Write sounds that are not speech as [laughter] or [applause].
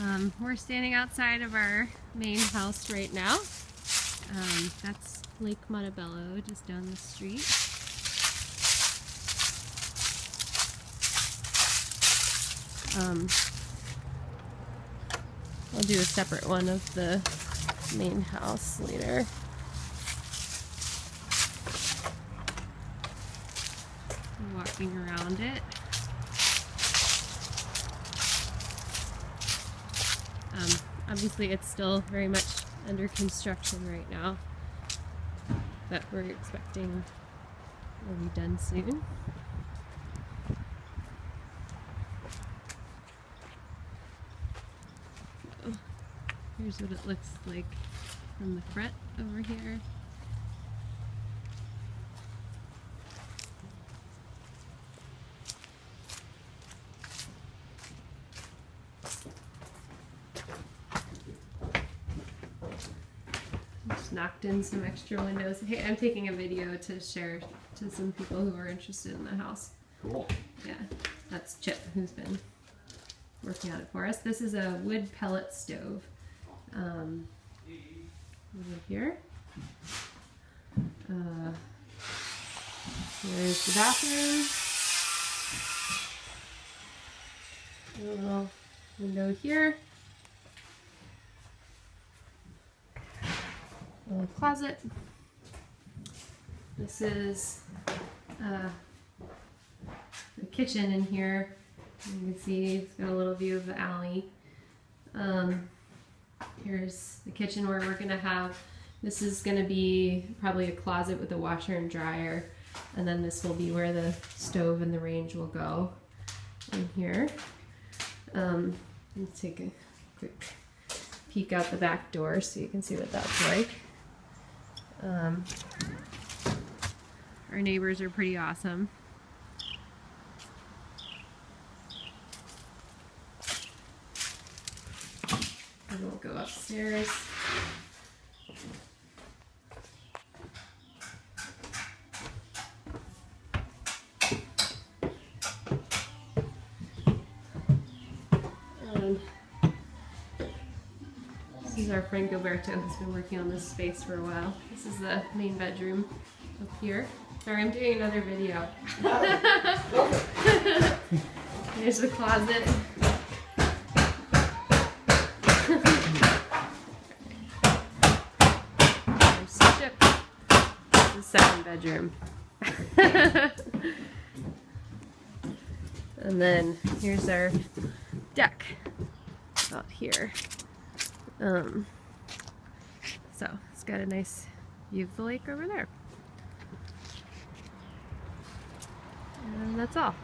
Um, we're standing outside of our main house right now. Um, that's Lake Montebello just down the street. Um, I'll do a separate one of the main house later. Walking around it. Um, obviously it's still very much under construction right now, but we're expecting will be done soon. So, here's what it looks like from the front over here. Just knocked in some extra windows. Hey, I'm taking a video to share to some people who are interested in the house. Cool. Yeah, that's Chip who's been working on it for us. This is a wood pellet stove. Um, over here. Uh, here's the bathroom. A little window here. Little closet. This is uh, the kitchen in here. You can see it's got a little view of the alley. Um, here's the kitchen where we're gonna have, this is gonna be probably a closet with a washer and dryer. And then this will be where the stove and the range will go in here. Um, let's take a quick peek out the back door so you can see what that's like. Um, our neighbors are pretty awesome. And we'll go upstairs. And this is our friend Gilberto who's been working on this space for a while. This is the main bedroom up here. Sorry, I'm doing another video. [laughs] Here's the closet. There's the second bedroom. [laughs] and then here's our deck out here. Um, so it's got a nice view of the lake over there. And that's all.